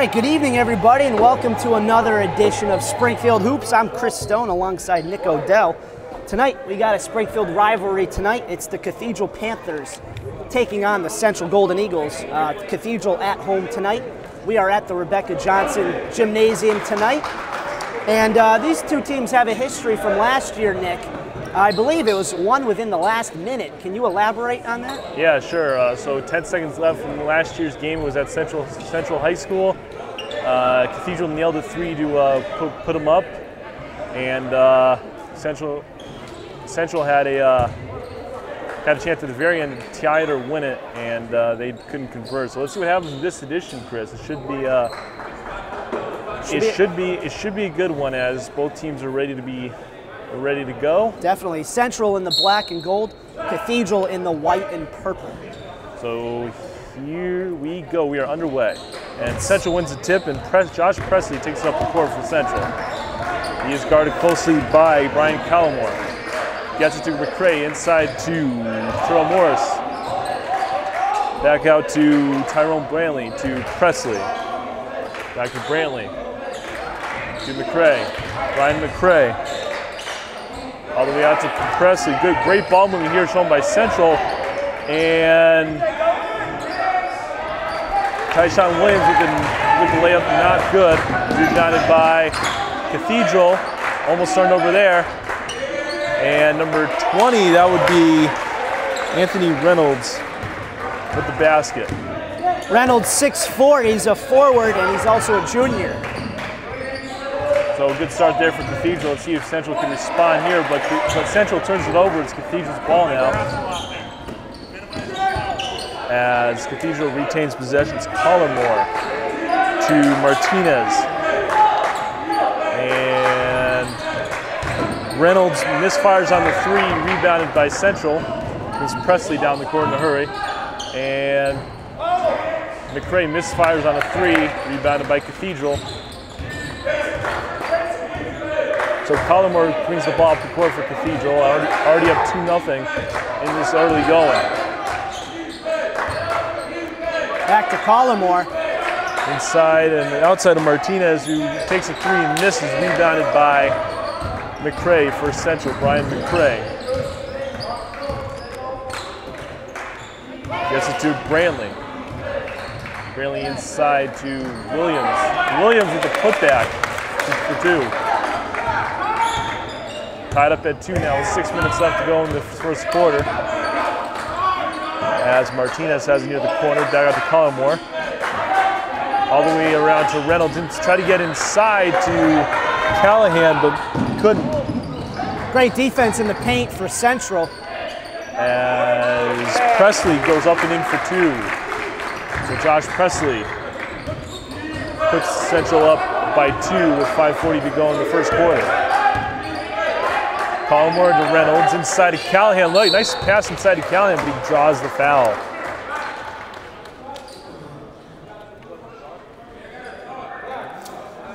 right, good evening, everybody, and welcome to another edition of Springfield Hoops. I'm Chris Stone alongside Nick Odell. Tonight, we got a Springfield rivalry tonight. It's the Cathedral Panthers taking on the Central Golden Eagles. Uh, Cathedral at home tonight. We are at the Rebecca Johnson Gymnasium tonight. And uh, these two teams have a history from last year, Nick. I believe it was one within the last minute. Can you elaborate on that? Yeah, sure. Uh, so 10 seconds left from last year's game. Was at Central Central High School. Uh, Cathedral nailed a three to uh, put, put them up, and uh, Central Central had a uh, had a chance at the very end to tie it or win it, and uh, they couldn't convert. So let's see what happens in this edition, Chris. It should be. Should it be, should be it should be a good one as both teams are ready to be ready to go? Definitely. Central in the black and gold, Cathedral in the white and purple. So here we go. We are underway. And Central wins the tip, and Press, Josh Presley takes it up the court for Central. He is guarded closely by Brian Callamore. Gets it to McCray, inside to Terrell Morris. Back out to Tyrone Brantley, to Presley. Back to Brantley. To McCray. Brian McCray all the way out to Presley. Good, great ball moving here shown by Central. And Tyshawn Williams with the, with the layup, not good. Rebounded by Cathedral, almost turned over there. And number 20, that would be Anthony Reynolds with the basket. Reynolds 6'4", he's a forward and he's also a junior. So a good start there for Cathedral. Let's see if Central can respond here, but, but Central turns it over. It's Cathedral's ball now. As Cathedral retains possession, it's Collimore to Martinez. And Reynolds misfires on the three, rebounded by Central. It's Presley down the court in a hurry. And McCray misfires on a three, rebounded by Cathedral. So Collimore brings the ball up the court for Cathedral, already, already up 2 0 in this early going. Back to Collimore. Inside and outside of Martinez, who takes a three and misses, rebounded by McCray for Central, Brian McCray. Gets it to Brantley. Brantley inside to Williams. Williams with the putback for two. Tied up at two now, six minutes left to go in the first quarter. As Martinez has near the corner, back out to Collimore. All the way around to Reynolds, and try to get inside to Callahan, but couldn't. Great defense in the paint for Central. As Presley goes up and in for two. So Josh Presley puts Central up by two with 5.40 to go in the first quarter. Palmer to Reynolds inside to Callahan. Look, nice pass inside to Callahan, but he draws the foul.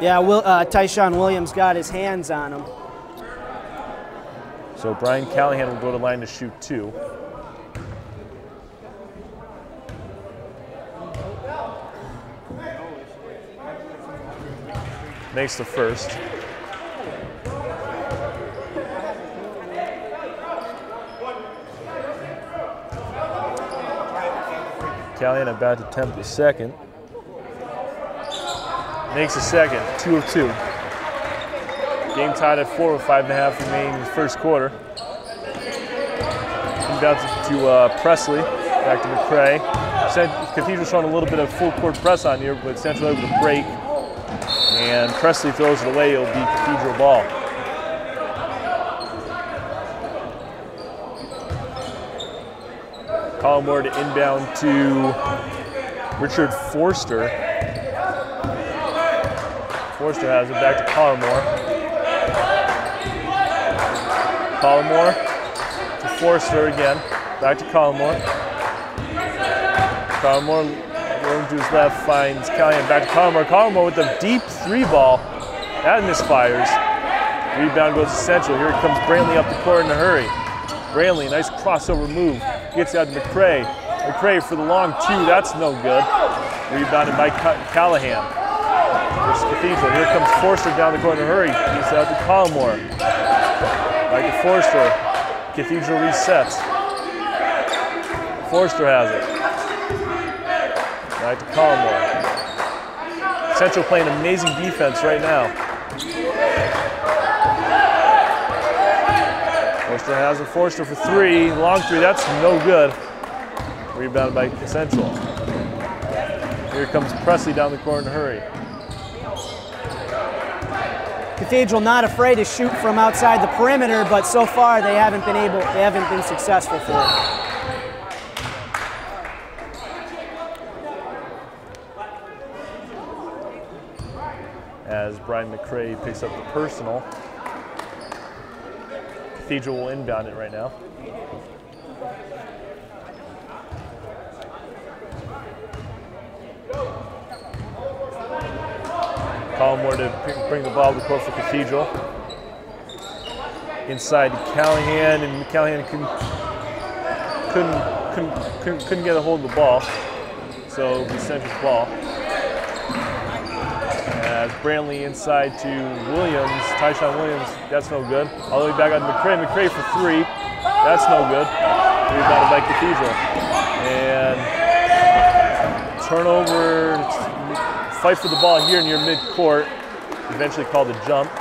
Yeah, Will, uh, Tyshawn Williams got his hands on him. So Brian Callahan will go to line to shoot two. Makes the first. Callahan about to attempt the second. Makes a second, two of two. Game tied at four with five and a half remaining in the first quarter. Comes to, uh, Presley, back to McCray. Cathedral's showing a little bit of full court press on here, but Central able to break. And Presley throws it away, it'll be Cathedral ball. Collimore to inbound to Richard Forster. Forster has it back to Collimore. Collimore to Forster again. Back to Collimore. Collimore rolling to his left, finds Callahan back to Collimore. Collimore with a deep three ball. That misfires. Rebound goes to Central. Here comes Brantley up the court in a hurry. Brantley, nice crossover move. Gets out to McCray. McCray for the long two, that's no good. Rebounded by Callahan. versus Cathedral. Here comes Forster down the court corner. Hurry. He's out to Collmore. Back to Forster. Cathedral resets. Forster has it. Back to Collmore. Central playing amazing defense right now. Has a Forster for three. Long three. That's no good. Rebounded by Central. Here comes Presley down the corner to hurry. Cathedral not afraid to shoot from outside the perimeter, but so far they haven't been able, they haven't been successful for it. As Brian McCray picks up the personal. Cathedral will inbound it right now. Collmore to bring the ball to the court Cathedral. Inside Callahan, and Callahan couldn't, couldn't, couldn't, couldn't, get a hold of the ball. So it'll be Central's ball. As Brantley inside to Williams, Tyshawn Williams, that's no good. All the way back on McCray, McCray for three, that's no good. Rebounded by Cathedral. And turnover, fight for the ball here near midcourt, eventually called a jump.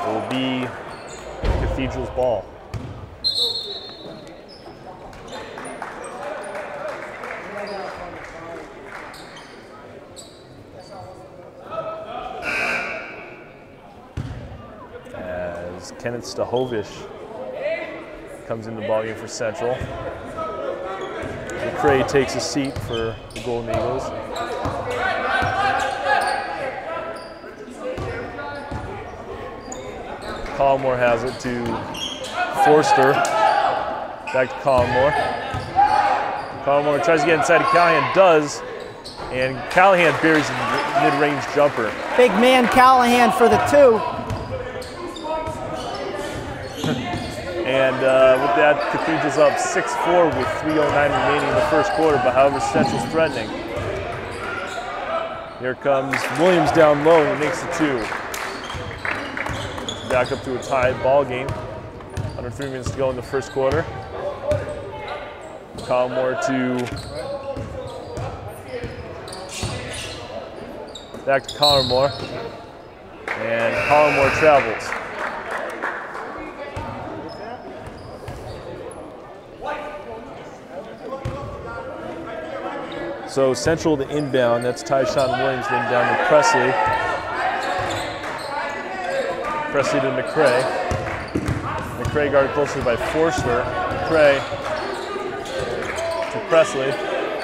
It will be Cathedral's ball. As Kenneth Stahovish comes in the ballgame for Central. McCray takes a seat for the Golden Eagles. Collmore has it to Forster. Back to Collmore. Collmore tries to get inside of Callahan, does, and Callahan buries a mid-range jumper. Big man Callahan for the two. And uh, with that, Cathedral's up 6-4 with 3.09 remaining in the first quarter, but however, Central's threatening. Here comes Williams down low and he makes the two. Back up to a tied ball game. Under three minutes to go in the first quarter. Collmore to back to Collmore. And Collmore travels. So Central to inbound, that's Tyshawn Williams then down to Presley. Presley to McCray. McCray guarded closely by Forster. McCray to Presley.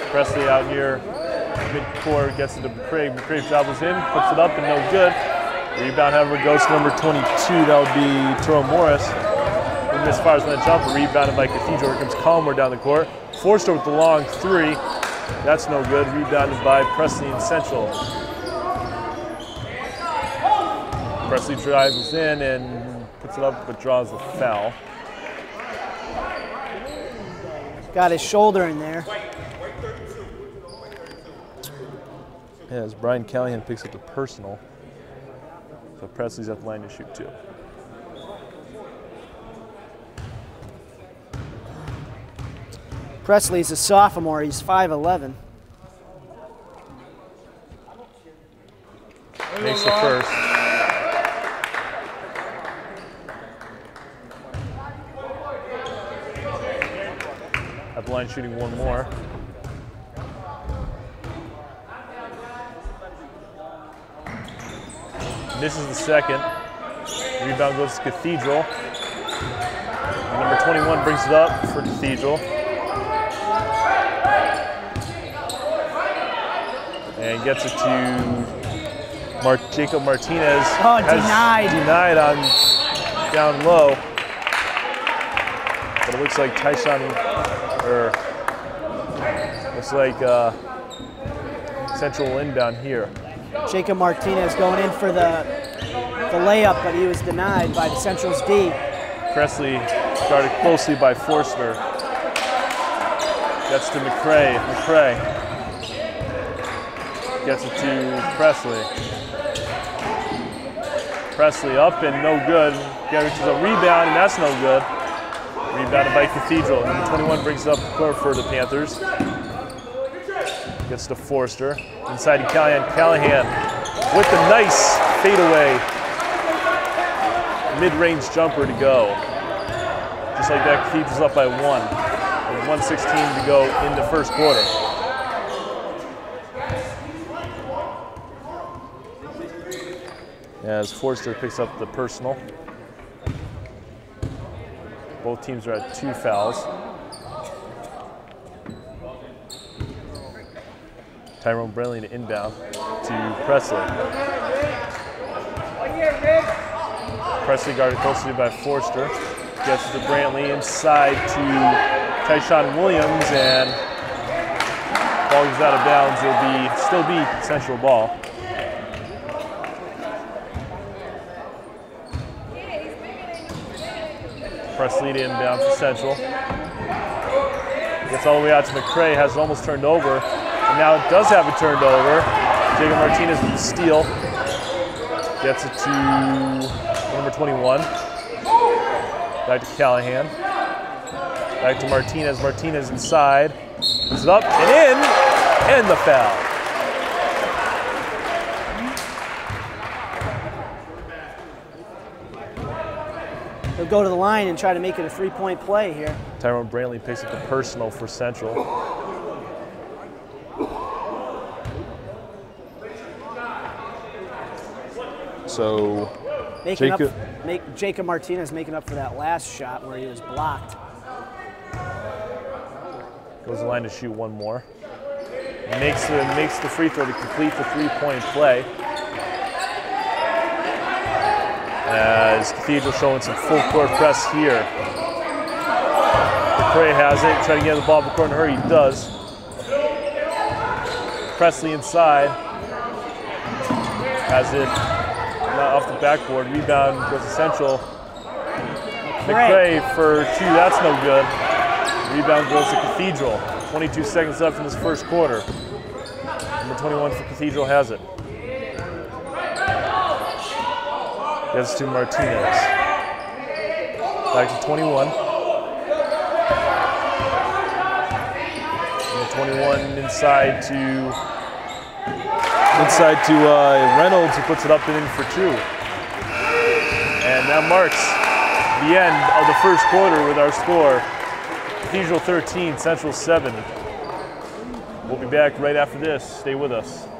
Presley out here mid-court gets it to McCray. McCray travels in, puts it up and no good. Rebound, however, goes to number 22. That would be Terrell Morris. He misfires on that jumper. Rebounded by Cathedral. Here comes Collmore down the court. Forster with the long three. That's no good. Rebounded by Presley and Central. Presley drives in and puts it up, but draws the foul. Got his shoulder in there. As Brian Callahan picks up the personal. So Presley's at the line to shoot two. Presley's a sophomore. He's 5'11. Makes the first. At the line shooting one more. Misses the second. Rebound goes to Cathedral. Number 21 brings it up for Cathedral. And gets it to Mar- Jacob Martinez. Oh, denied. Denied on down low. But it looks like Tyshawn, or looks like uh, Central inbound here. Jacob Martinez going in for the the layup, but he was denied by the Central's D. Presley guarded closely by Forster. That's to McCray. McCray. Gets it to Presley. Presley up and no good. Gets a rebound and that's no good. Rebounded by Cathedral. Number 21 brings up court for the Panthers. Gets to Forster. Inside to Callahan. Callahan with the nice fadeaway mid-range jumper to go. Just like that, Cathedral's up by one. With 116 to go in the first quarter. As Forster picks up the personal. Both teams are at two fouls. Tyrone Brantley to inbound to Presley. Presley guarded closely by Forster. Gets to Brantley inside to Tyshawn Williams and ball goes out of bounds. It'll be still be central ball. Presley to inbound for Central. Gets all the way out to McCray, has almost turned over. And now it does have it turned over. Jacob Martinez with the steal. Gets it to number 21. Back to Callahan. Back to Martinez. Martinez inside. Puts it up and in. And the foul. Go to the line and try to make it a three-point play here. Tyrone Brantley picks up the personal for Central. So Making Jacob- up, make Jacob Martinez making up for that last shot where he was blocked. goes to the line to shoot one more. Makes the makes the free throw to complete the three-point play. As Cathedral showing some full court press here. McCray has it, trying to get the ball before in a hurry. He does. Presley inside. Has it not off the backboard. Rebound goes to Central. McCray for two. That's no good. Rebound goes to Cathedral. 22 seconds left in this first quarter. Number 21 for Cathedral has it. Gets to Martinez. Back to 21. Number 21 inside to inside to uh, Reynolds, who puts it up and in for two. And that marks the end of the first quarter with our score. Cathedral 13, Central 7. We'll be back right after this. Stay with us.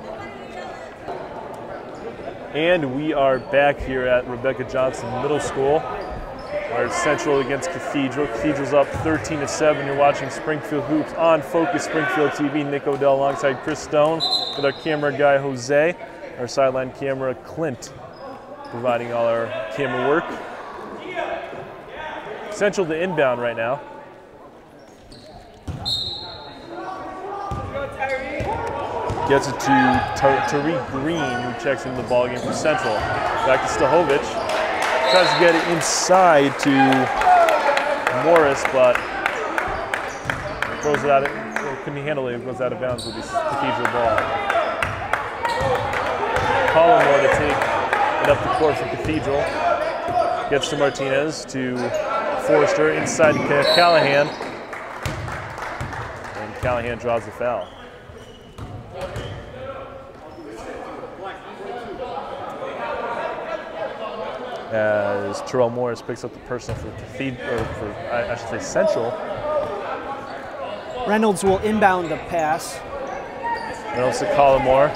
And we are back here at Rebecca Johnson Middle School, it's Central against Cathedral. Cathedral's up 13 to 7. You're watching Springfield Hoops on Focus Springfield TV. Nick Odell alongside Chris Stone with our camera guy Jose, our sideline camera Clint, providing all our camera work. Central to inbound right now. Gets it to Tar- Tariq Green, who checks into the ballgame for Central. Back to Stahovic. Tries to get it inside to Morris, but throws it out. Of, couldn't handle it. It goes out of bounds with this Cathedral ball. Collingwood to take it up the court for Cathedral. Gets to Martinez to Forrester inside to Callahan. And Callahan draws the foul. As Terrell Morris picks up the personal for Cathedral, or for I, I should say Central. Reynolds will inbound the pass. Reynolds to Collmore.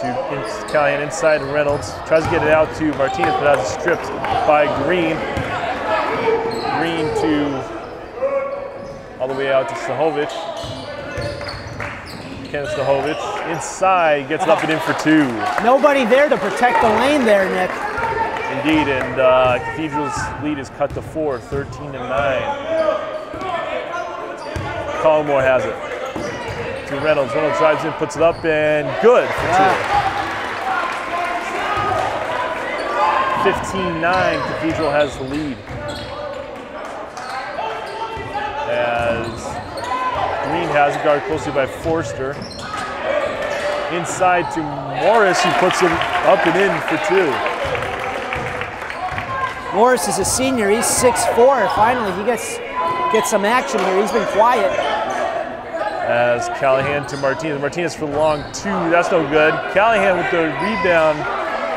To in, Callahan inside and Reynolds. Tries to get it out to Martinez, but that's stripped by Green. Green to all the way out to Stahovic. Ken Stahovic inside gets it up and in for two. Nobody there to protect the lane there, Nick. Indeed, and uh, Cathedral's lead is cut to four, 13 to 9. Collmore has it. To Reynolds. Reynolds drives in, puts it up, and good for two. 15 9, Cathedral has the lead. As Green has it guarded closely by Forster. inside to Morris, who puts it up and in for two. Morris is a senior. He's 6'4". Finally, he gets gets some action here. He's been quiet. As Callahan to Martinez. Martinez for long two. That's no good. Callahan with the rebound,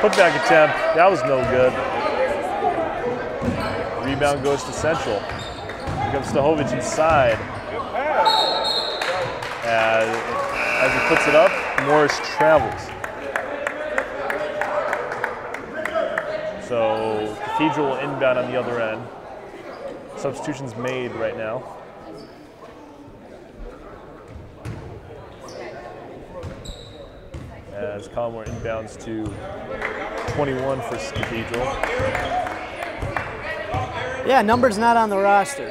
putback attempt. That was no good. Rebound goes to Central. Here comes Stahovic inside. As, as he puts it up, Morris travels. So Cathedral inbound on the other end. Substitutions made right now. As Colmore inbounds to 21 for Cathedral. Yeah, number's not on the roster.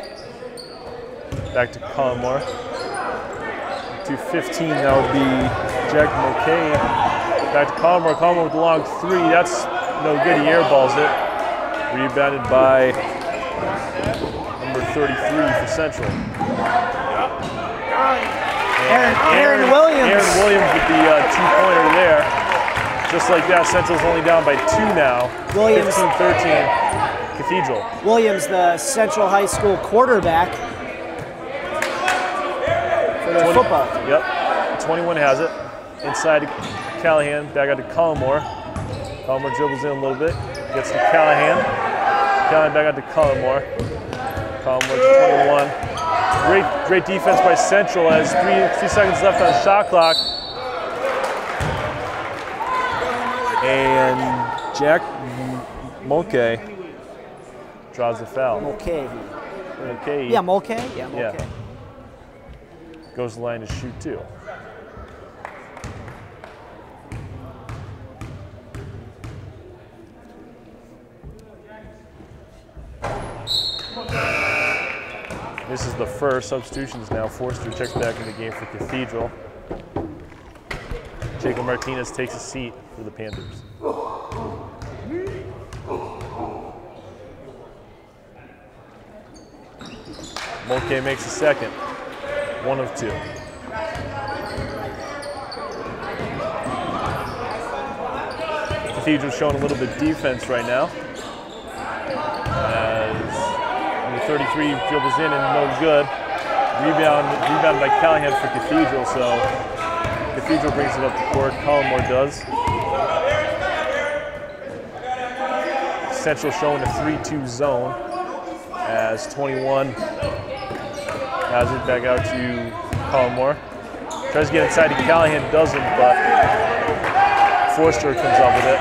Back to Colmore. To 15, that will be Jack Mulcahy. Back to Colmore. Colmore with the long three. That's no good. He airballs it. Rebounded by number 33 for Central. Aaron, Aaron Williams. Aaron Williams with the uh, two-pointer there. Just like that, Central's only down by two now. Williams. 15-13, Cathedral. Williams, the Central High School quarterback for their 20 football. Yep. 21 has it. Inside Callahan, back out to Collimore. Collimore dribbles in a little bit, gets to Callahan. Callahan back out to. Collimore to 21. Great, great defense by Central as three, three seconds left on the shot clock. And Jack Mulcahy draws the foul. Mulcahy. Mulcahy Yeah, Mulcahy. Yeah, Mulcahy. Yeah. goes to the line to shoot two. This is the first substitutions now. Forster checks back in the game for Cathedral. Jacob Martinez takes a seat for the Panthers. Mulcahy makes a second. One of two. Cathedral showing a little bit of defense right now. 33, dribbles in and no good. Rebound, rebound by Callahan for Cathedral, so Cathedral brings it up the court, Collimore does. Central showing a 3-2 zone as 21 has it back out to Collimore. Tries to get inside to Callahan, doesn't, but Forster comes up with it.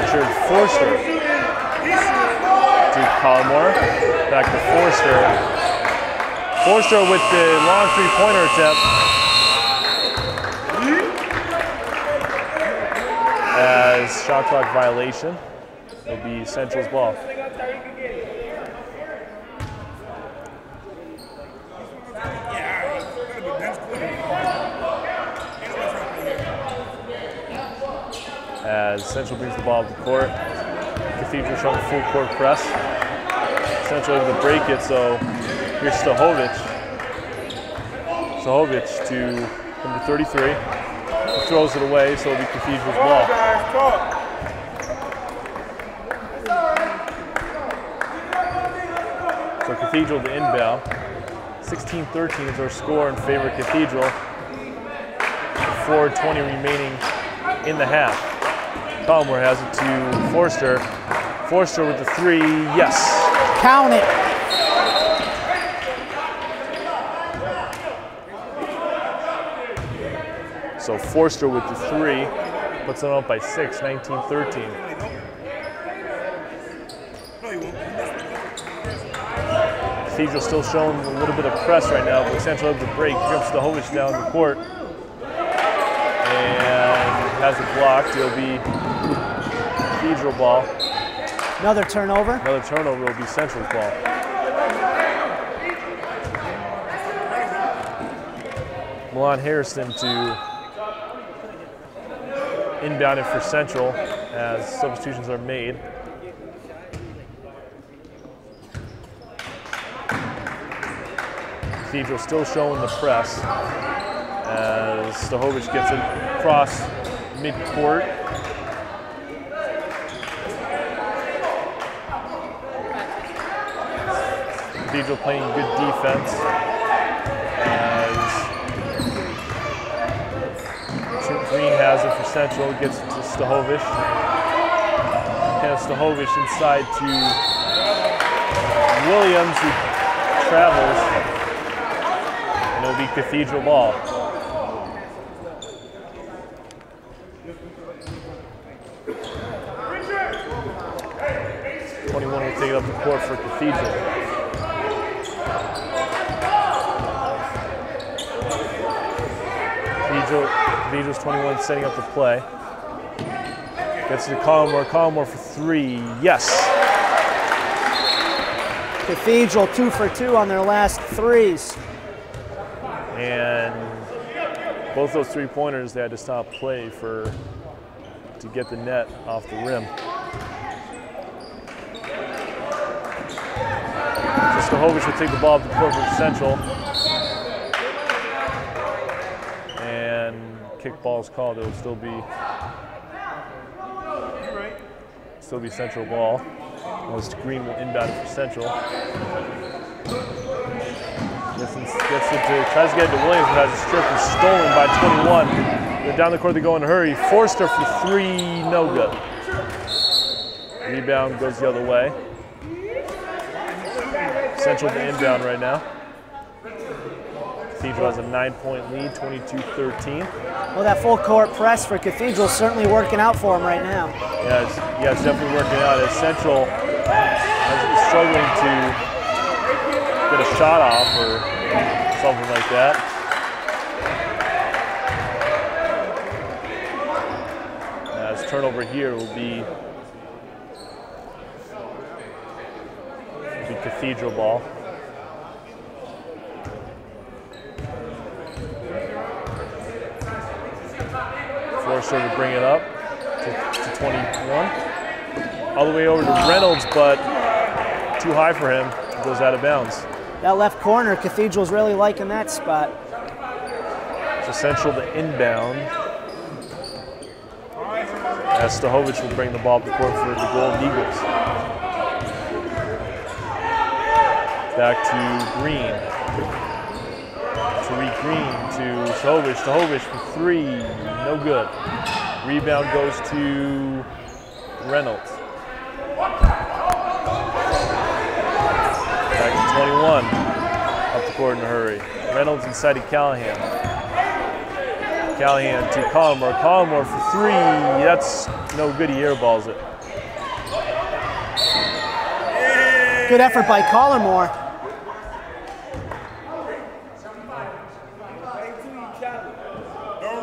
Richard Forster to Collimore. Back to Forster. Forster with the long three-pointer attempt. As shot clock violation, it'll be Central's ball. as Central brings the ball up the court. Cathedral showing full court press. Central able to break it, so here's Stahovic. Stahovic to number 33. He throws it away, so it'll be Cathedral's ball. So Cathedral to inbound. 16-13 is our score in favor of Cathedral. 4.20 remaining in the half. Colmore has it to Forster. Forster with the three, yes. Count it. So Forster with the three puts them up by six, 19-13. Cathedral still showing a little bit of press right now, but Central able to break. Jumps Stahovic down the court. And has it blocked. It'll be Cathedral ball. Another turnover. Another turnover will be Central's ball. Milan Harrison to inbound it for Central as substitutions are made. Cathedral still showing the press As Stahovich gets it across mid-court. Cathedral playing good defense. As Green has it for Central, gets it to Stahovich. And Stahovich inside to Williams, who travels. And it'll be Cathedral ball. Take it up the court for. Cathedral, Cathedral's 21 setting up the play. Gets to Collmore. Collmore for three. Yes. Cathedral two for two on their last threes. And both those three pointers they had to stop play for to get the net off the rim. Stahovich will take the ball up the court for Central. And kickball is called. It will still be still be Central ball. As Green will inbound it for Central. Gets, in, gets it to, tries to get it to Williams, but has a strip is stolen by 21. They're down the court, they go in a hurry. Forster for three, no good. Rebound goes the other way. Central to inbound right now. Cathedral has a nine point lead, 22 13. Well, that full court press for Cathedral is certainly working out for them right now. Yeah, it's, yeah, it's definitely working out. As Central is struggling to get a shot off or something like that. As turnover here will be, will be Cathedral ball. Forster to bring it up to, to 21. All the way over to Reynolds, but too high for him. Goes out of bounds. That left corner, Cathedral's really liking that spot. It's Central to inbound. As Stahovich will bring the ball up the court for the Golden Eagles. Back to Green. Green to Stahovich. Stahovich for three, no good. Rebound goes to Reynolds. Back to 21. Up the court in a hurry. Reynolds inside to Callahan. Callahan to Collmore. Collmore for three. That's no good. He airballs it. Good effort by Collarmore.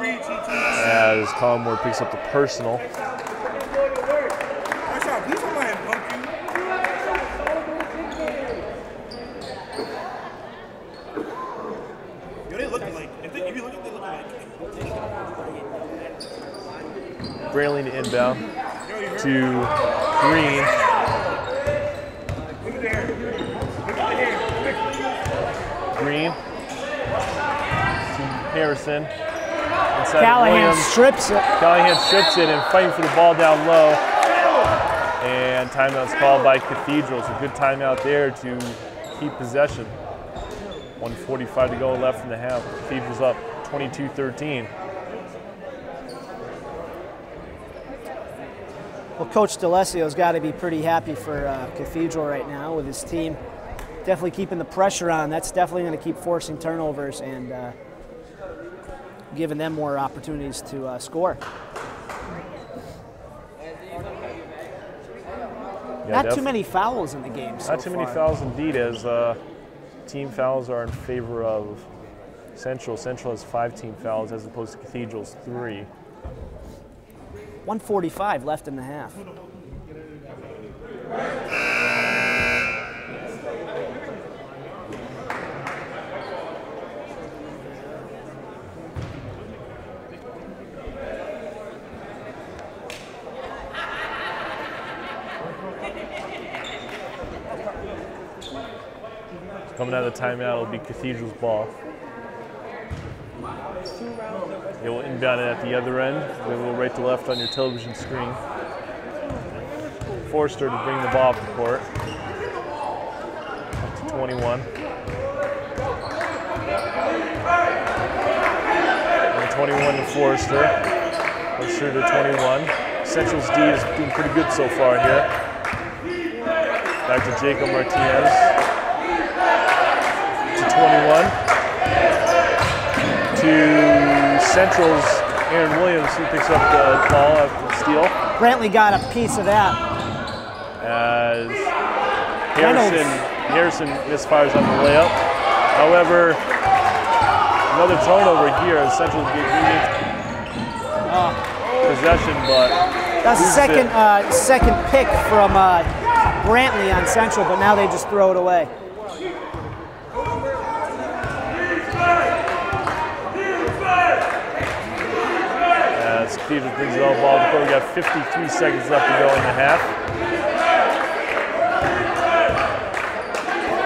As Collmore picks up the personal. Grayling inbound to Green. Green Harrison. Inside Callahan strips it. Callahan strips it and fighting for the ball down low. And timeout's called by Cathedral. It's a good timeout there to keep possession. 145 to go left in the half. Cathedral's up 22-13. Well, Coach D'Alessio's got to be pretty happy for uh, Cathedral right now with his team. Definitely keeping the pressure on. That's definitely going to keep forcing turnovers and uh, giving them more opportunities to uh, score. Yeah, Not too many fouls in the game so Not too many fouls indeed, as uh, team fouls are in favor of Central. Central has five team fouls as opposed to Cathedral's three. 145 left in the half. Coming out of the timeout will be Cathedral's ball. It will inbound it at the other end. Then we'll right to left on your television screen. Forster to bring the ball up the court. Up to 21. And 21 to Forster. Forster to 21. Central's D is doing pretty good so far here. Back to Jacob Martinez. To 21. To Central's Aaron Williams, who picks up the ball after the steal. Brantley got a piece of that. As. Harrison, Harrison misfires on the layup. However, another turnover here as Central gains possession, but That's second uh, second pick from uh, Brantley on Central, but now they just throw it away. Cathedral brings it all ball to the court. We got 53 seconds left to go in the half.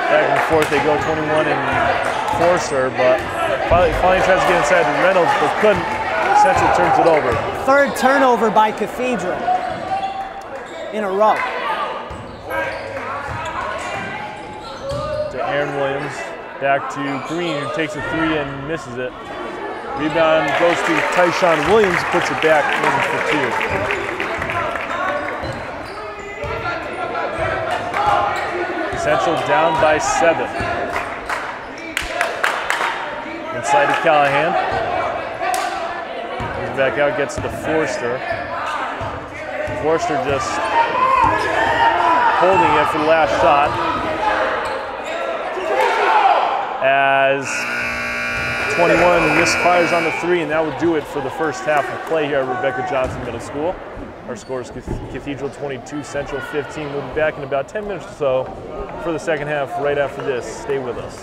Back and forth they go 21 and Forster, but finally, finally tries to get inside to Reynolds, but couldn't. Central turns it over. Third turnover by Cathedral in a row. to Aaron Williams. Back to Green, who takes a three and misses it. Rebound goes to Tyshawn Williams, puts it back in for two. Central down by seven. Inside to Callahan. Comes back out, gets to Forster. Forster just holding it for the last shot as 21 misfires on the three, and that will do it for the first half of play here at Rebecca Johnson Middle School. Our score is Cathedral 22, Central 15. We'll be back in about 10 minutes or so for the second half right after this. Stay with us.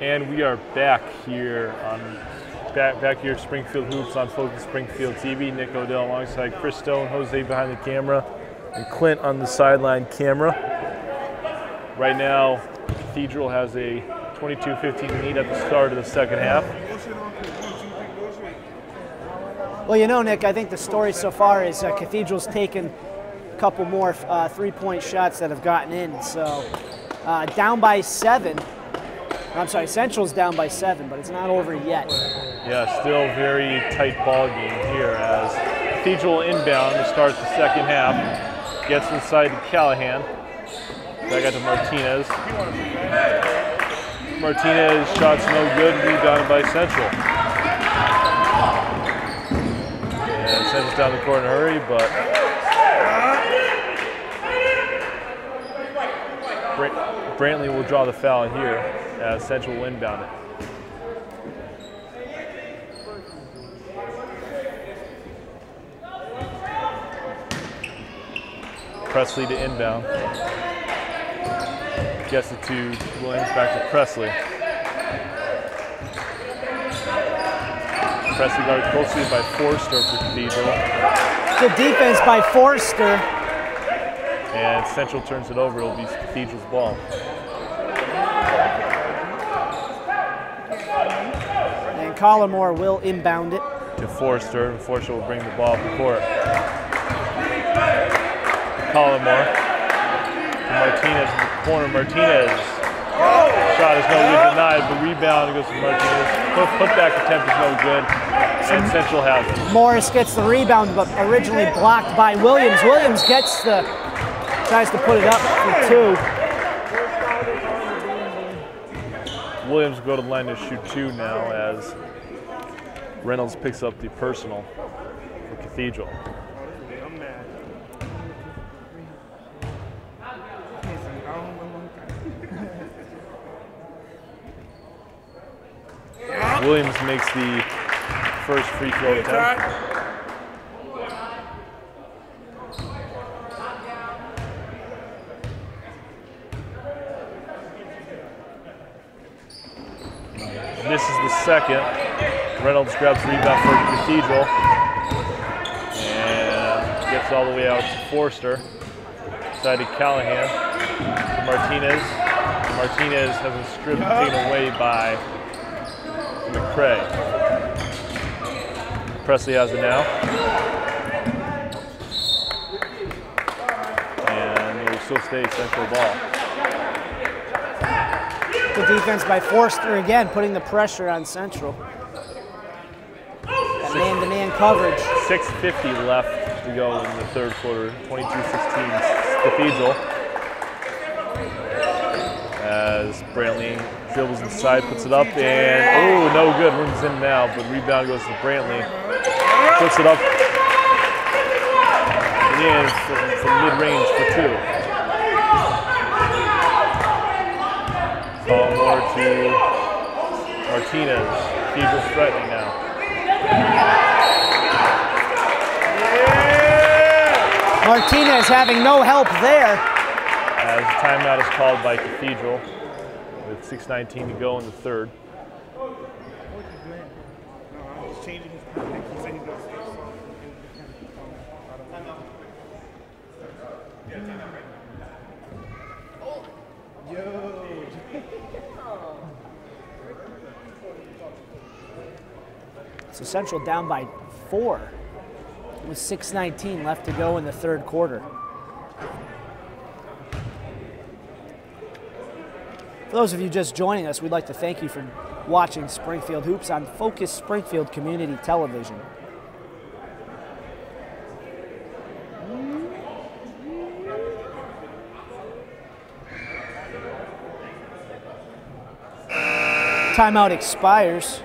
And we are back here on back, back here Springfield Hoops on Focus Springfield TV. Nick Odell alongside Chris Stone, Jose behind the camera, and Clint on the sideline camera. Right now, Cathedral has a 22-15 lead at the start of the second half. Well, you know, Nick, I think the story so far is uh, Cathedral's taken a couple more uh, three-point shots that have gotten in. So uh, down by seven. I'm sorry, Central's down by seven, but it's not over yet. Yeah, still very tight ball game here as Cathedral inbound to start the second half. Gets inside to Callahan. Back got to Martinez. Martinez shots no good, rebounded by Central. And down the court in a hurry, but Bra- Brantley will draw the foul here as Central will inbound it. Presley to inbound. Gets it to Williams, back to Presley. Presley guarded closely by Forster for Cathedral. Good defense by Forster. And Central turns it over. It'll be Cathedral's ball. And Collimore will inbound it. to Forster, and Forster will bring the ball up the court. Collimore to Martinez in the corner. Martinez. Shot is no good, denied. The rebound goes to Martinez. Put, putback attempt is no good, and Central has it. Morris gets the rebound, but originally blocked by Williams. Williams gets the, tries to put it up for two. Williams will go to the line to shoot two now as Reynolds picks up the personal for Cathedral. Williams makes the first free throw attempt. This is the second. Reynolds grabs the rebound for Cathedral and gets all the way out to Forster. Side to Callahan to Martinez. Martinez has a strip taken away by McCray. Presley has it now. And it will still stay central ball. Good defense by Forster again, putting the pressure on Central. That man-to-man coverage. 6.50 left to go in the third quarter. 22-16 Cathedral. As Brantley dribbles inside, puts it up, and oh, no good. Runs in now, but rebound goes to Brantley. Puts it up and in from, from mid-range for two. Ball more to Martinez. Eagles threatening now. Martinez having no help there. As timeout is called by Cathedral 6.19 to go in the third. So Central down by four with 6.19 left to go in the third quarter. For those of you just joining us, we'd like to thank you for watching Springfield Hoops on Focus Springfield Community Television. Timeout expires.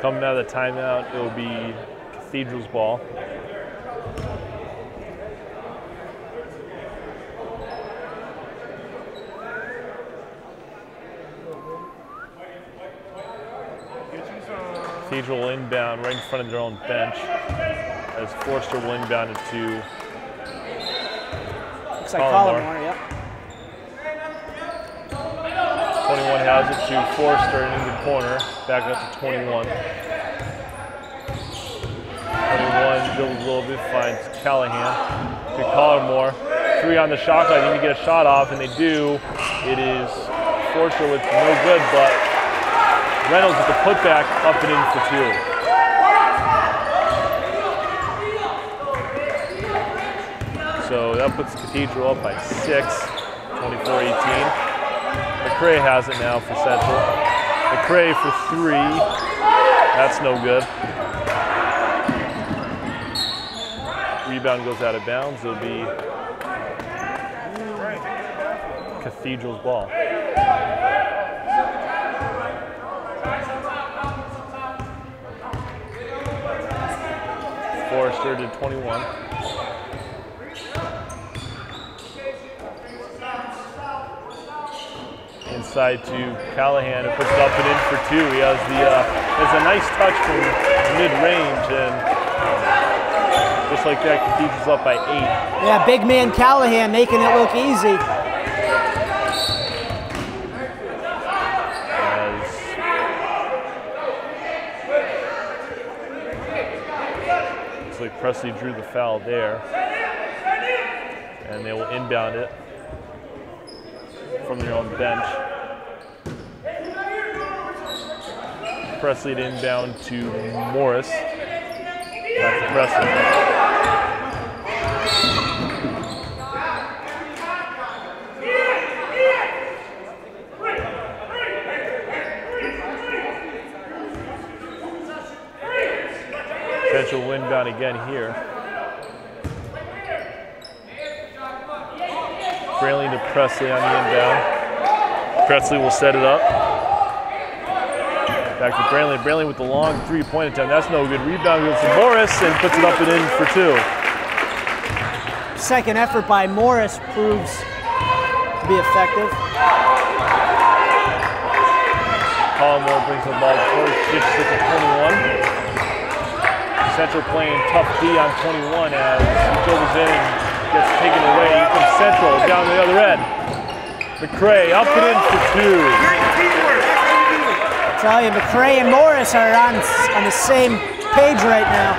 Coming out of the timeout, it will be Cathedral's ball. Cathedral will inbound right in front of their own bench as Forster will inbound it to Looks like Collimore. Collimore, yep. 21 has it to Forster in the corner, back up to 21. 21 dribbles a little bit, finds Callahan to Collimore. Three on the shot clock, need to get a shot off, and they do. It is Forster with no good, but Reynolds with the putback up and in for two. So that puts Cathedral up by six, 24-18. McCray has it now for Central. McCray for three. That's no good. Rebound goes out of bounds. It'll be Cathedral's ball. Forrester to 21. Inside to Callahan, who puts it up and in for two. He has the uh, has a nice touch from mid-range, and just like that, Cathedral's up by eight. Yeah, big man Callahan making it look easy. As looks like Presley drew the foul there, and they will inbound it from their own bench. Presley to inbound to Morris. Back to Presley. Central inbound again here. Brantley to Presley on the inbound. Presley will set it up. Back to Brantley. Brantley with the long three-point attempt. That's no good. Rebound goes to Morris and puts it up and in for two. Second effort by Morris proves to be effective. Collimore brings the ball forward, gets it to 21. Central playing tough D on 21 as he dribbles in and gets taken away. Comes Central down the other end. McCray up and in for two. I tell you, McCray and Morris are on, on the same page right now.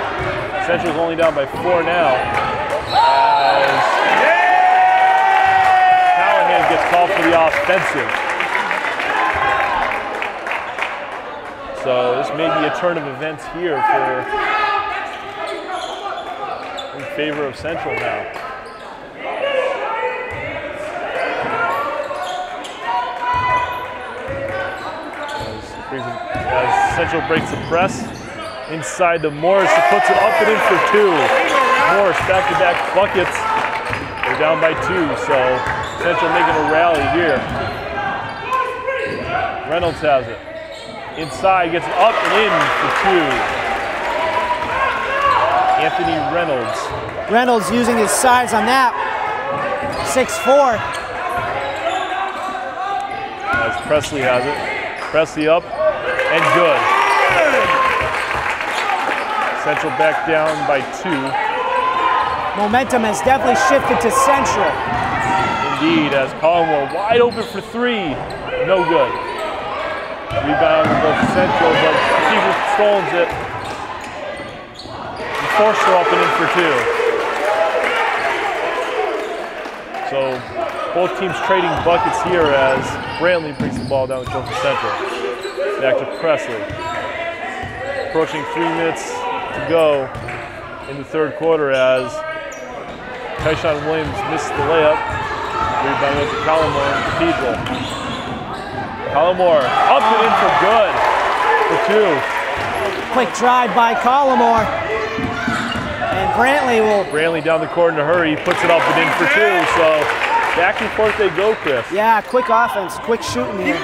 Central's only down by four now. As call for the offensive. So this may be a turn of events here for favor of Central now. As, Central breaks the press, inside to Morris, who puts it up and in for two. Morris back-to-back buckets. They're down by two, so Central making a rally here. Reynolds has it. Inside, gets it up and in for two. Anthony Reynolds. Reynolds using his size on that. 6'4". As Presley has it. Presley up and good. Central back down by two. Momentum has definitely shifted to Central. Indeed, as Collmore wide open for three. No good. Rebound goes Central, but Stevens stones it. Forster up in for two. So both teams trading buckets here as Brantley brings the ball down the for Central. Back to Presley. Approaching three minutes to go in the third quarter as Tyshawn Williams missed the layup. Rebound goes to Collmore and Cathedral. Collmore up and in for good for two. Quick drive by Collmore. Brantley will. Brantley down the court in a hurry. He puts it up and in for two. So back and forth they go, Chris. Yeah, quick offense, quick shooting here.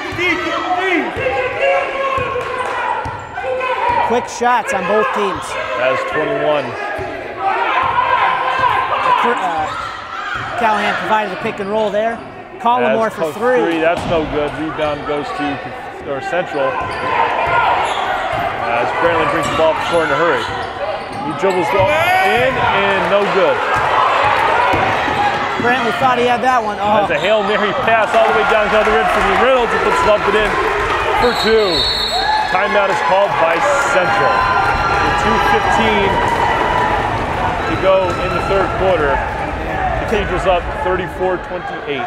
Quick shots on both teams. As 21. Uh, Callahan provided the pick and roll there. Collmore for three. three. That's no good. Rebound goes to or Central. As Brantley brings the ball up short in a hurry. He dribbles the in and no good. Brantley thought he had that one. Oh. As a Hail Mary pass all the way down to the other end from Reynolds and puts it in for two. Timeout is called by Central. With 2.15 to go in the third quarter. Cathedral's up 34-28.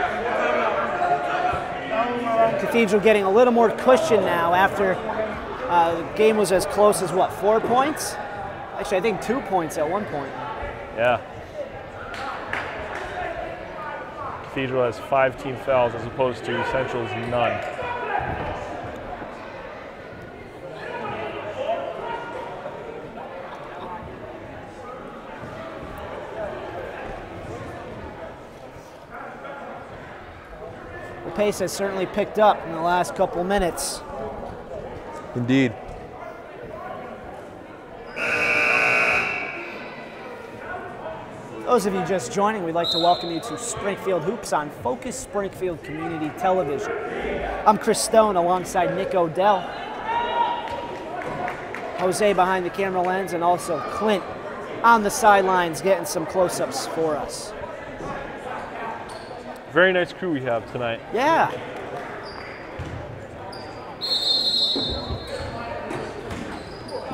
Cathedral getting a little more cushion now after uh, the game was as close as what, four points? Actually, I think two points at one point. Yeah. Cathedral has five team fouls as opposed to Central's none. The pace has certainly picked up in the last couple minutes. Indeed. Those of you just joining, we'd like to welcome you to Springfield Hoops on Focus Springfield Community Television. I'm Chris Stone alongside Nick Odell, Jose behind the camera lens, and also Clint on the sidelines getting some close ups for us. Very nice crew we have tonight. Yeah.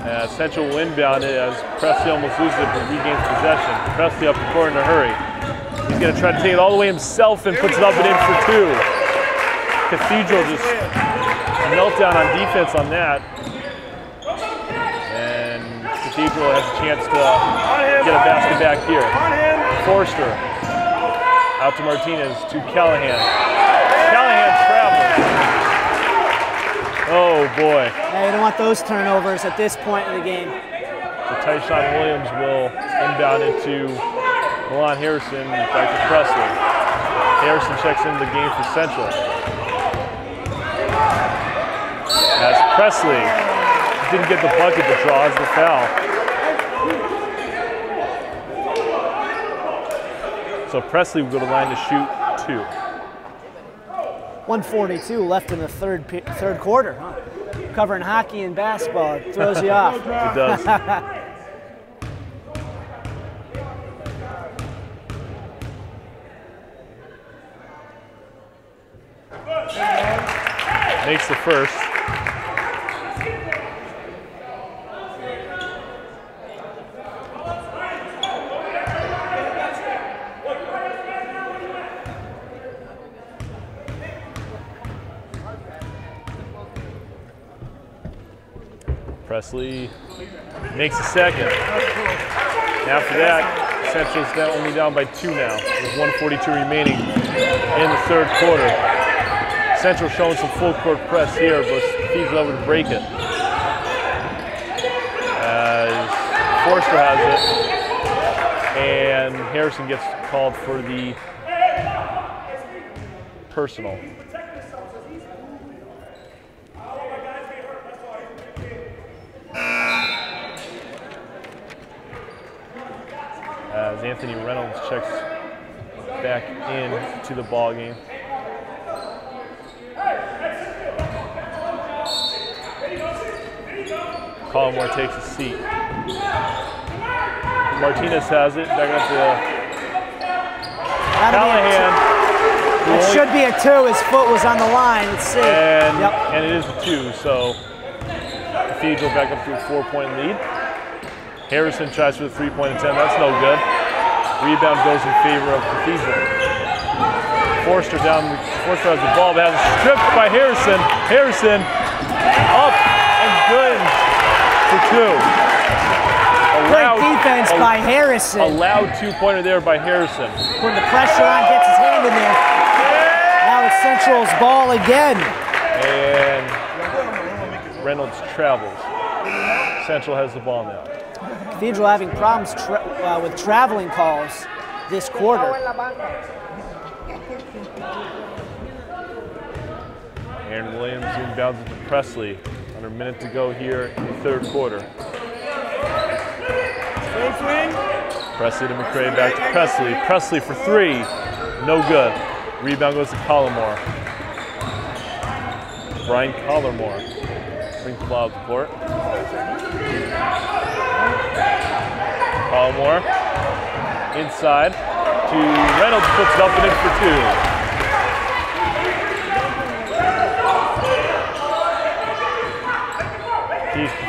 Uh, central windbound as Presley almost loses it but regains possession. Presley up the court in a hurry. He's going to try to take it all the way himself and puts it up and in for two. Cathedral just meltdown on defense on that. And Cathedral has a chance to get a basket back here. Forster out to Martinez to. Callahan travels. Oh boy. Yeah, you don't want those turnovers at this point in the game. So Tyshawn Williams will inbound it to Milan Harrison back to Presley. Harrison checks into the game for Central. As Presley didn't get the bucket that draws the foul. So Presley will go to line to shoot two. 142 left in the third third quarter. Huh? Covering hockey and basketball it throws you off. It does. Makes the first. Presley makes a second. After that, Central's down, only down by two now, with 142 remaining in the third quarter. Central showing some full court press here, but Cathedral able to break it. As Forster has it, and Harrison gets called for the personal. As Anthony Reynolds checks back in to the ball game. Collmore takes a seat. Martinez has it, back up to That'll be a Callahan. It only- should be a two. His foot was on the line. Let's see. And, yep. and it is a two, so Cathedral back up to a four-point lead. Harrison tries for the three-point attempt. That's no good. Rebound goes in favor of Cathedral. Forster down. Forster has the ball, but has it stripped by Harrison. Harrison up and good for two. Great defense a- by Harrison. allowed two-pointer there by Harrison. Putting the pressure on, gets his hand in there. Now it's Central's ball again. And Reynolds travels. Central has the ball now. Cathedral having problems tra- uh, with traveling calls this quarter. Aaron Williams inbounds it to Presley. Under a minute to go here in the third quarter. Presley to McCray, back to Presley. Presley for three. No good. Rebound goes to Collimore. Brian Collimore brings the ball up the court. Collimore inside to Reynolds, puts it up and in for two.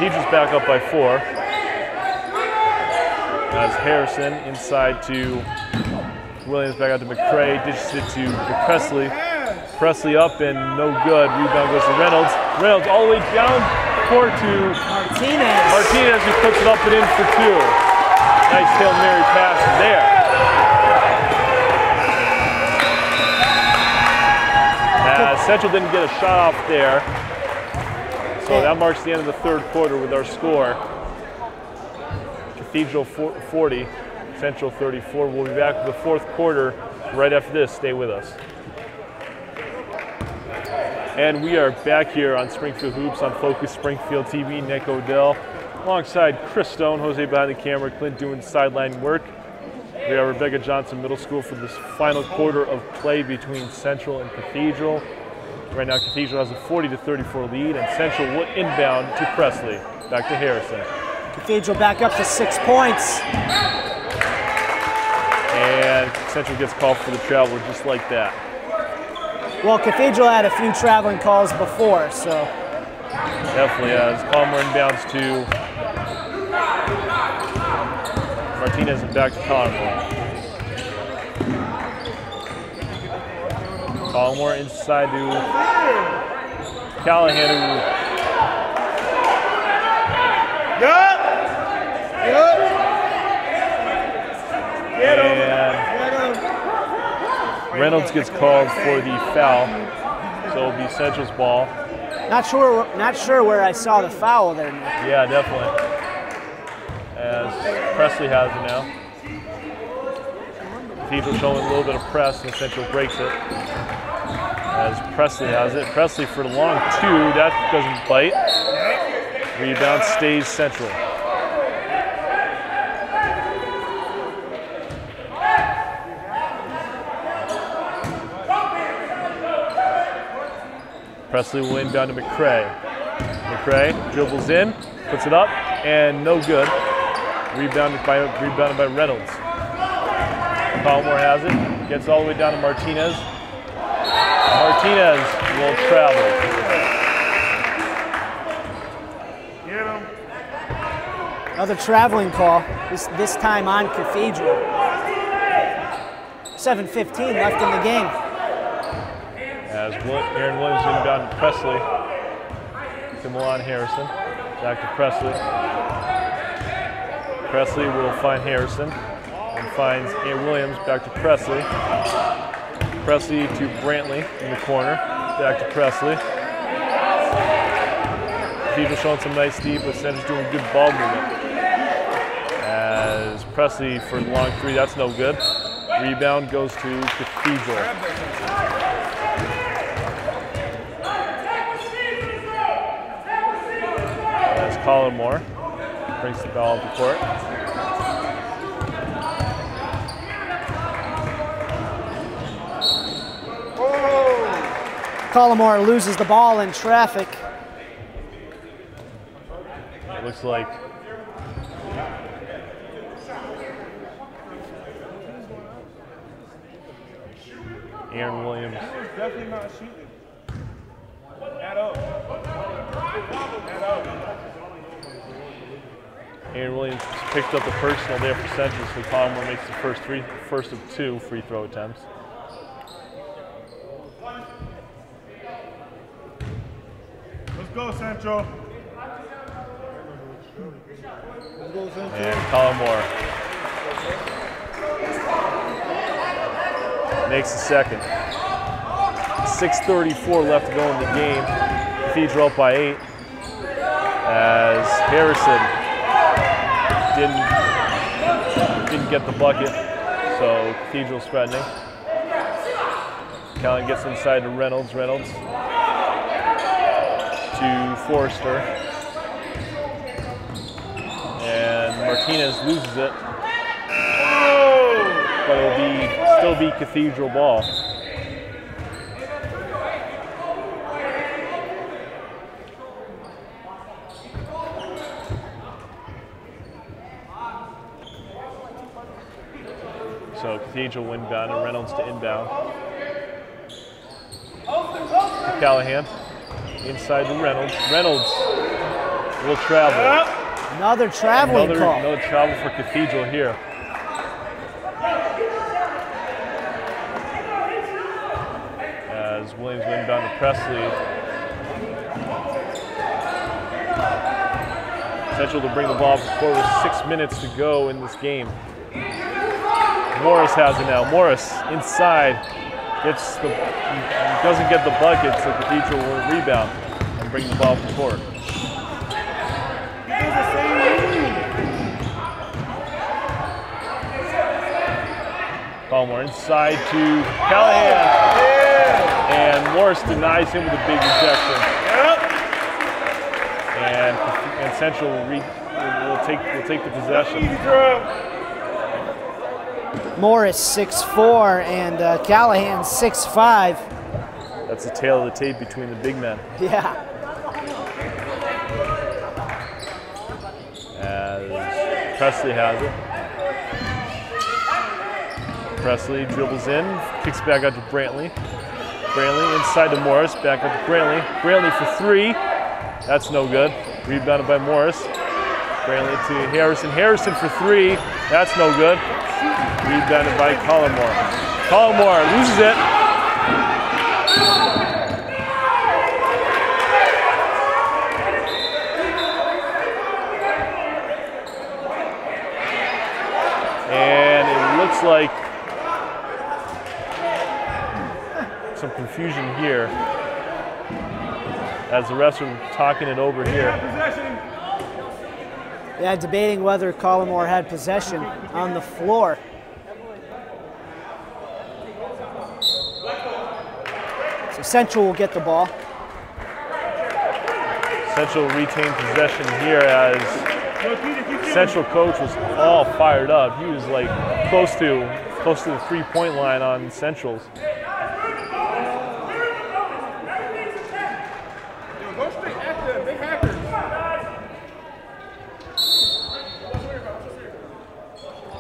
Just back up by four. As Harrison inside to Williams, back out to McCray, dishes it to Presley. Presley up and no good. Rebound goes to Reynolds. Reynolds all the way down court to Martinez. Martinez, who puts it up and in for two. Nice Hail Mary pass there. Uh, Central didn't get a shot off there. So that marks the end of the third quarter with our score. Cathedral 40, Central 34. We'll be back with the fourth quarter right after this. Stay with us. And we are back here on Springfield Hoops on Focus Springfield TV. Nick Odell alongside Chris Stone, Jose behind the camera, Clint doing sideline work. We have Rebecca Johnson Middle School for this final quarter of play between Central and Cathedral. Right now, Cathedral has a 40 to 34 lead, and Central will inbound to Presley. Back to Harrison. Cathedral back up to six points. And Central gets called for the traveler just like that. Well, Cathedral had a few traveling calls before, so Definitely as Palmer inbounds to Martinez and back to Collmore. Collmore inside to Callahan who and Reynolds gets called for the foul. So it'll be Central's ball. not sure not sure where I saw the foul there. Nick. Yeah, definitely. Presley has it now. Cathedral showing a little bit of press, and Central breaks it. As Presley has it. Presley for the long two, that doesn't bite. Rebound stays Central. Presley will inbound to McCray. McCray dribbles in, puts it up, and no good. Rebounded by rebounded by Reynolds. Collmore has it, gets all the way down to Martinez. Martinez will travel. Another traveling call. This this time on Cathedral. 7:15 left in the game. As Will- Aaron Williams inbound to Presley. To Milan Harrison. Back to Presley. Presley will find Harrison and finds A. Williams back to Presley. Presley to Brantley in the corner. Back to Presley. Cathedral showing some nice deep, but Center's doing good ball movement. As Presley for the long three, that's no good. Rebound goes to Cathedral. As Collin brings the ball the court. Collmore loses the ball in traffic. It looks like Aaron Williams. Definitely not shooting. At all. At all. Aaron Williams picked up the personal there for Central, so Collmore makes the first three, first of two free throw attempts. Let's go, Central. And Collmore makes the second. 6.34 left to go in the game. Cathedral up by eight. As Harrison didn't didn't get the bucket, so Cathedral's threatening. Callan gets inside to Reynolds. Reynolds to Forrester. And Martinez loses it. But it'll be still be Cathedral ball. Cathedral inbound and Reynolds to inbound. Callahan inside to Reynolds. Reynolds will travel. Another traveling Another, call. another travel for Cathedral here. As Williams went down to Presley. Central to bring the ball forward with six minutes to go in this game. Morris has it now. Morris inside gets the doesn't get the bucket, so Cathedral will rebound and bring the ball forward. Palmer inside to Callahan. And Morris denies him with a big rejection. And, and Central will, re, will, take, will take the possession. Morris 6'4 and uh, Callahan 6'5. That's the tale of the tape between the big men. Yeah. As Presley has it. Presley dribbles in, kicks back out to Brantley. Brantley inside to Morris, back out to Brantley. Brantley for three. That's no good. Rebounded by Morris. Brantley to Harrison. Harrison for three. That's no good. Rebounded by Collmore. Collmore loses it. And it looks like some confusion here as the refs are talking it over here. Yeah, debating whether Collmore had possession on the floor. Central will get the ball. Central retained possession here as Central coach was all fired up. He was like close to close to the three-point line on Central's.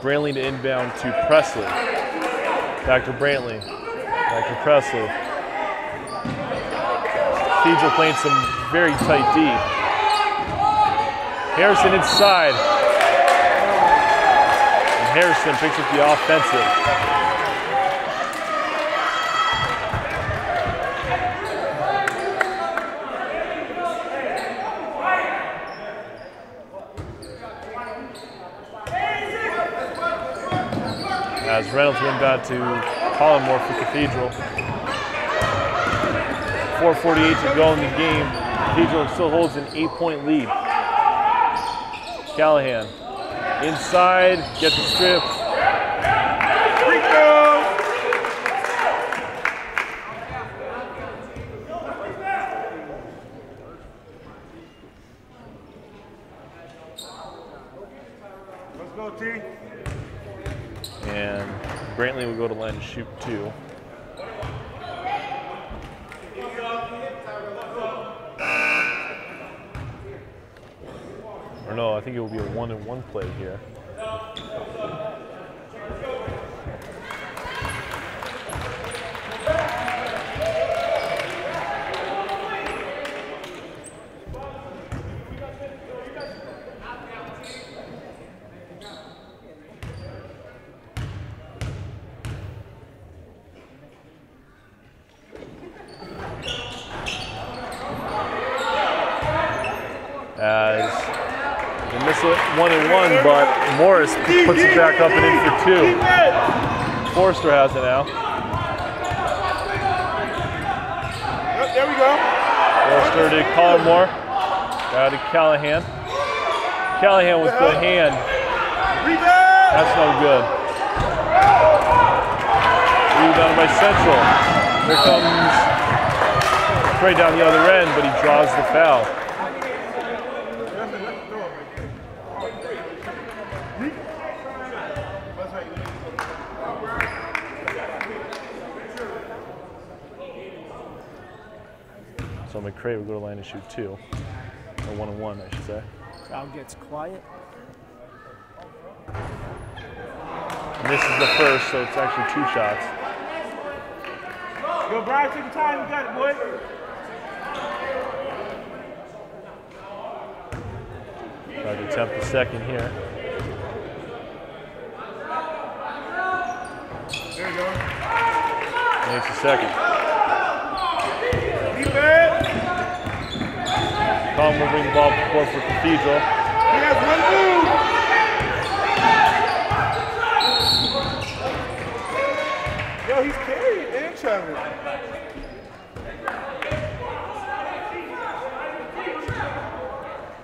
Brantley to inbound to Presley. Back to Brantley. Back to Presley. Cathedral playing some very tight D. Harrison inside. And Harrison picks up the offensive. As Reynolds went back to Collinmore for Cathedral. 4.48 to go in the game. Cathedral still holds an eight point lead. Callahan inside, gets the strip. Free throw. Let's go, T. And Brantley will go to line shoot two. Or no, I think it will be a one and one play here. As they miss it one and one, but Morris puts it back up and in for two. it. Forrester has it now. Yep, there we go. Forrester to Collimore. Got to Callahan. Callahan with the hand. That's no good. Rebounded by Central. Here comes right down the other end, but he draws the foul. So McCray will go to line and shoot two. Or one and one, I should say. Crowd gets quiet. And this is the first, so it's actually two shots. Go, Brian, take your time. You got it, boy. Try to attempt the second here. There you go. Makes the second. Keep it. Colin will bring the ball court for Cathedral. He has one move. Yo, he's carrying and traveling.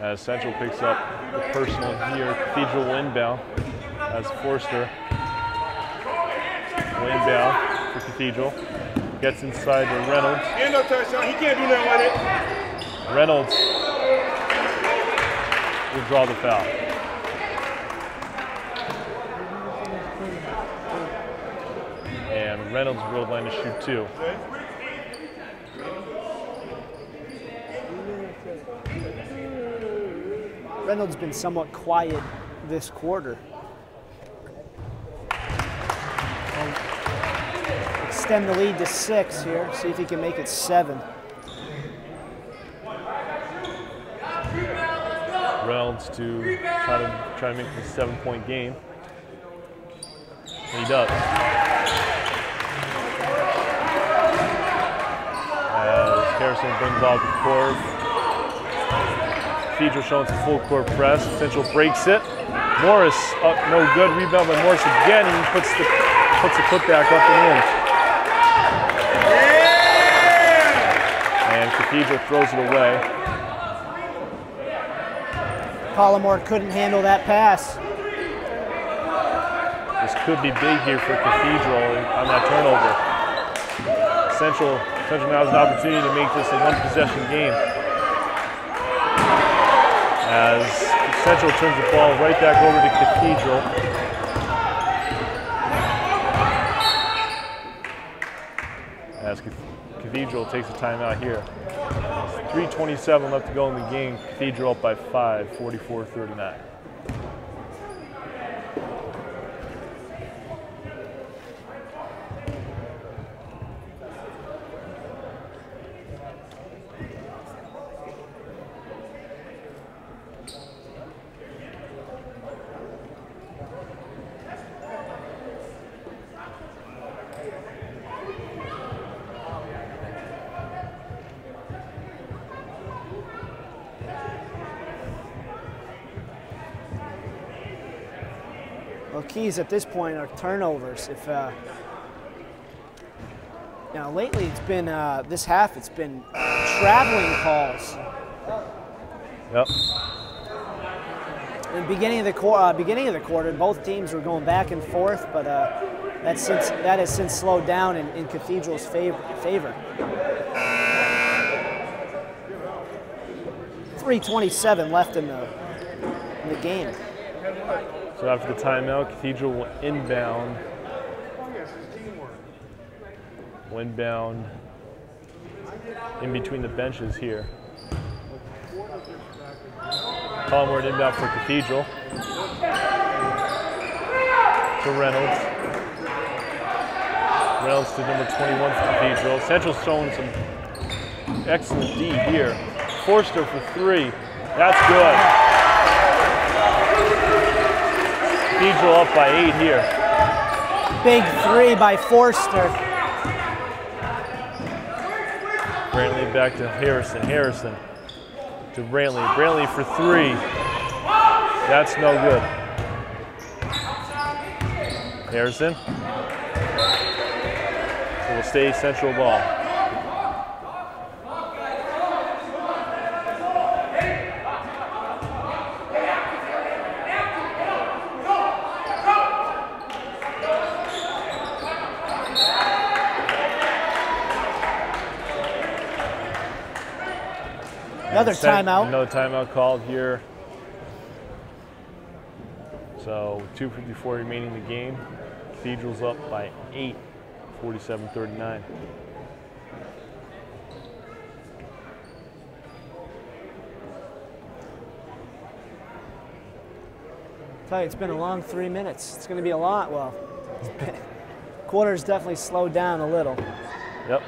As Central picks up the personal here, Cathedral inbound. As Forster inbound for Cathedral. Gets inside to Reynolds. End up touchdown. He can't do nothing with it. Reynolds will draw the foul. And Reynolds will line to shoot two. Reynolds has been somewhat quiet this quarter. Extend the lead to six here. See if he can make it seven. Reynolds to try to try to make this seven point game. And he does. As Harrison brings out the court. Cathedral showing some full court press. Central breaks it. Morris up, no good. Rebound by Morris again, he puts the puts the putback up and in. And Cathedral throws it away. Collimore couldn't handle that pass. This could be big here for Cathedral on that turnover. Central, Central now has an opportunity to make this a one possession game. As Central turns the ball right back over to Cathedral. As Cath- Cathedral takes a timeout here. 3.27 left to go in the game. Cathedral up by 5, 44 Well, keys at this point are turnovers. If uh, now lately it's been uh, this half it's been traveling calls. Yep. In the beginning of the qu- uh, beginning of the quarter, both teams were going back and forth, but uh, that's since that has since slowed down in, in Cathedral's favor. favor. 3:27 left in the in the game. So after the timeout, Cathedral will inbound. Will inbound in between the benches here. Collingwood inbound for Cathedral. To Reynolds. Reynolds to number 21 for Cathedral. Central's showing some excellent D here. Forster for three. That's good. Cathedral up by eight here. Big three by Forster. Brantley back to Harrison. Harrison to Brantley. Brantley for three. That's no good. Harrison. So will stay central ball. Another timeout. Another timeout called here. So 2.54 remaining in the game. Cathedral's up by 8, 47-39. tell you, it's been a long three minutes. It's going to be a lot. Well, quarter's definitely slowed down a little. Yep.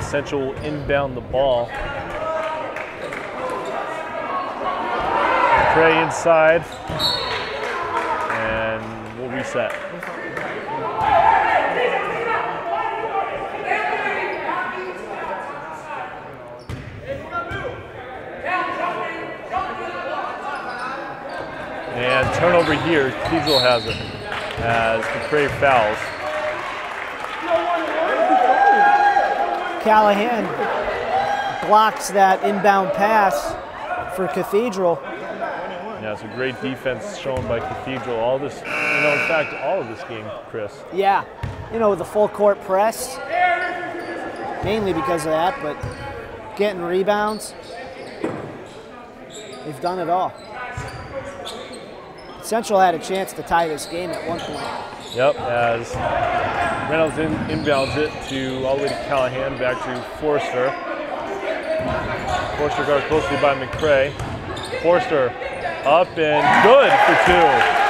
Timeout, Central inbound the ball. Pray inside. And we'll reset. And turnover here, Cathedral has it as McCray fouls. Callahan blocks that inbound pass for Cathedral. Yeah, it's a great defense shown by Cathedral. All this, you know, in fact, all of this game, Chris. Yeah, you know, the full court press, mainly because of that, but getting rebounds, they've done it all. Central had a chance to tie this game at one point. Yep, as Reynolds in, inbounds it to all the way to Callahan, back to Forster. Forster guarded closely by McCray. Forster up and good for two.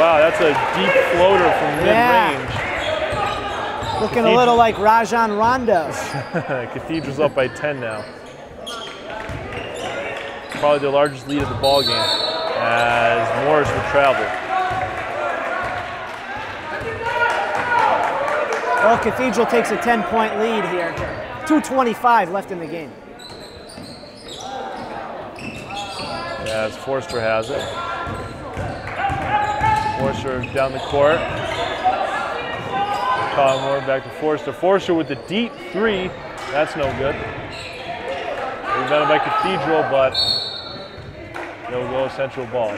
Wow, that's a deep floater from mid-range. Yeah. Looking a little like Rajon Rondo. Cathedral's up by 10 now. Probably the largest lead of the ball game as Morris will travel. Well, Cathedral takes a 10 point lead here. 2.25 left in the game. as Forster has it. Forster down the court. Collingwood back to Forster. Forster with the deep three. That's no good. Rebounded by Cathedral, but they'll go central ball.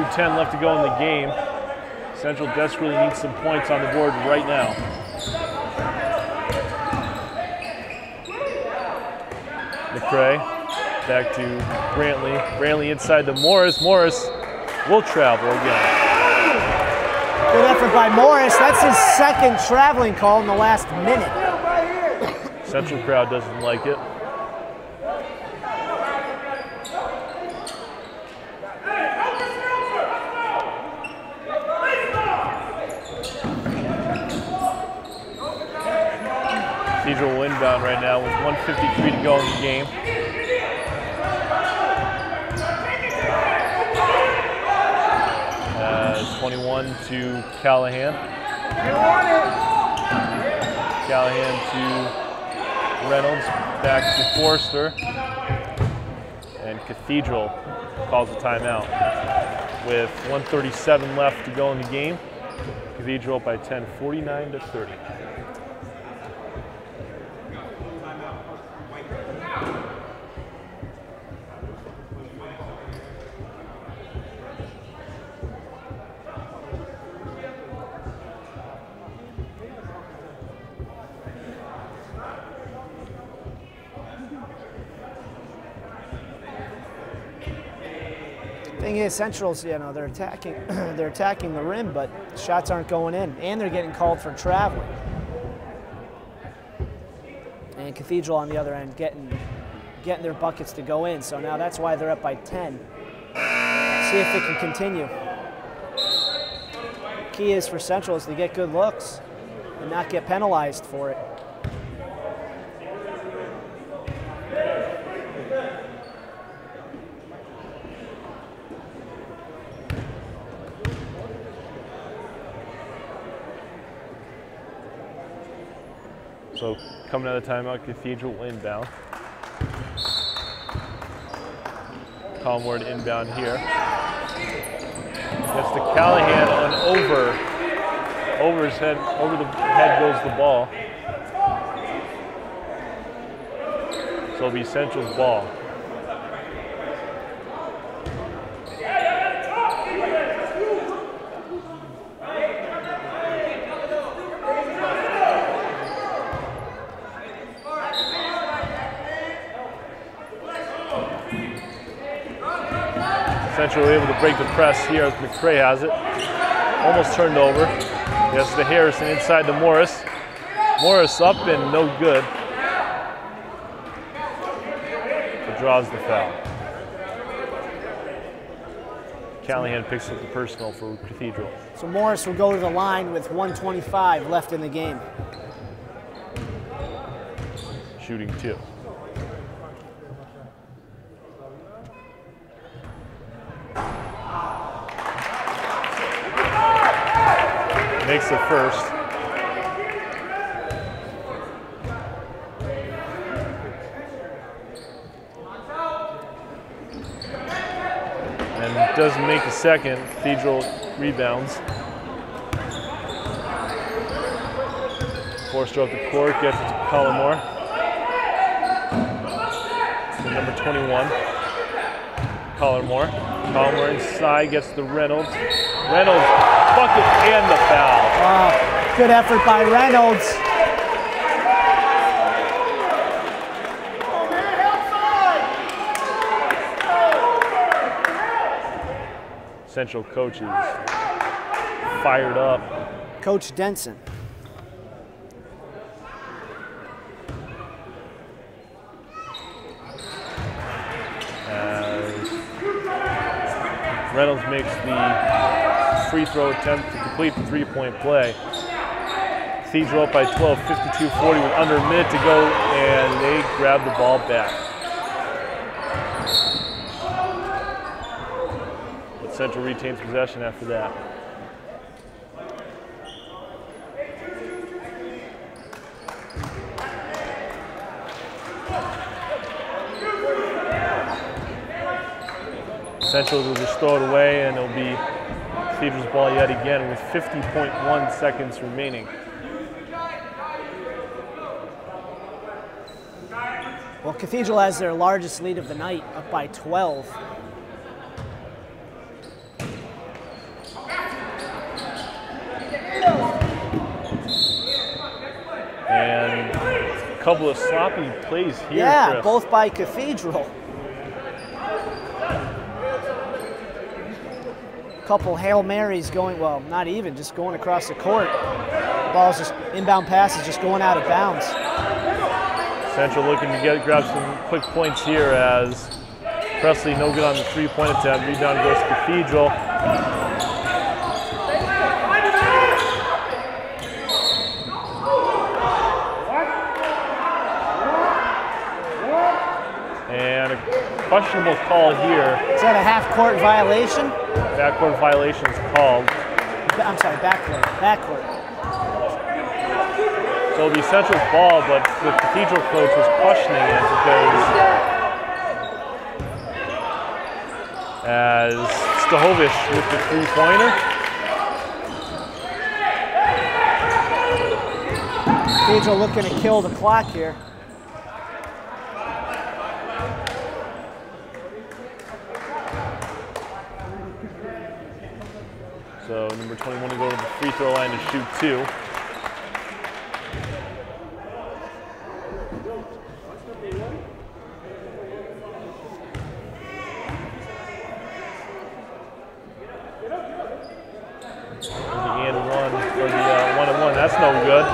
Two ten left to go in the game. Central desperately needs some points on the board right now. McCray back to Brantley. Brantley inside to Morris. Morris will travel again. Good effort by Morris. That's his second traveling call in the last minute. Central crowd doesn't like it. Cathedral inbound right now with 153 to go in the game. Uh, 21 to Callahan. Callahan to Reynolds, back to Forster. And Cathedral calls a timeout. With 137 left to go in the game, Cathedral by 10, 49 to 30. Central's, you know, they're attacking, they're attacking the rim, but shots aren't going in, and they're getting called for traveling. And Cathedral on the other end getting, getting their buckets to go in. So now that's why they're up by 10. See if it can continue. Key is for Central is to get good looks and not get penalized for it. So coming out of timeout, Cathedral inbound. Colmward inbound here. Gets to Callahan on over. Over his head, over the head goes the ball. So it'll be Central's ball. Central able to break the press here as McCray has it. Almost turned over. Yes, the Harrison inside to Morris. Morris up and no good. It draws the foul. Callahan picks up the personal for Cathedral. So Morris will go to the line with 125 left in the game. Shooting two. Makes the first. And doesn't make the second. Cathedral rebounds. Forster up the court, gets it to Collmore. To number 21. Collmore. Collmore inside, gets the Reynolds. Reynolds, bucket and the foul. Wow, good effort by Reynolds. Central coaches fired up. Coach Denson. As Reynolds makes the free throw attempt to complete the three-point play. Cathedral up by 12, 52-40 with under a minute to go, and they grab the ball back. But Central retains possession after that. Central will just throw it away, and it'll be Cathedral's ball yet again with 50.1 seconds remaining. Well, Cathedral has their largest lead of the night, up by 12. And a couple of sloppy plays here. Yeah, Chris. both by Cathedral. Couple Hail Marys going, well, not even, just going across the court. Ball's just, inbound passes just going out of bounds. Central looking to get grab some quick points here as Presley no good on the three-point attempt. Rebound goes to Cathedral. And a questionable call here. That a half-court violation? Backcourt violation is called. I'm sorry, backcourt. Backcourt. So it'll be Central's ball, but the Cathedral coach was questioning it because as Stahovich with the three-pointer. Cathedral looking to kill the clock here. Number 21 to go to the free throw line to shoot two. The one, or the one and one, that's no good.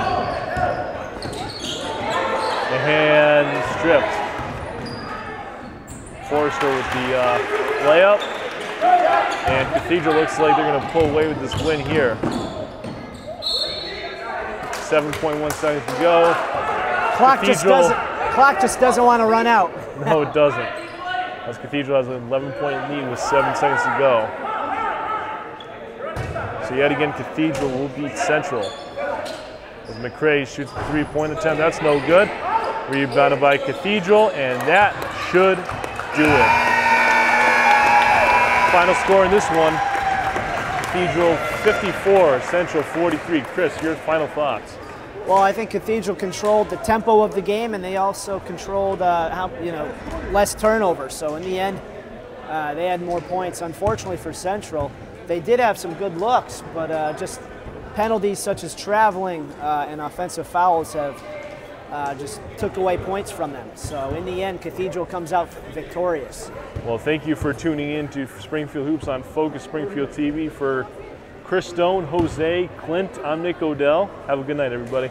And stripped. Forrester with the uh, layup. And Cathedral looks like they're pull away with this win here. 7.1 seconds to go. Clock just doesn't. Clock just doesn't want to run out. No, it doesn't. As Cathedral has an 11 point lead with seven seconds to go. So yet again, Cathedral will beat Central. As McCray shoots the three point attempt, that's no good. Rebounded by Cathedral, and that should do it. Final score in this one Cathedral 54, Central 43. Chris, your final thoughts? Well, I think Cathedral controlled the tempo of the game, and they also controlled uh, how you know less turnovers. So in the end, uh, they had more points. Unfortunately for Central, they did have some good looks, but uh, just penalties such as traveling uh, and offensive fouls have uh, just took away points from them. So in the end, Cathedral comes out victorious. Well, thank you for tuning in to Springfield Hoops on Focus Springfield TV. For Chris Stone, Jose, Clint, I'm Nick Odell. Have a good night, everybody.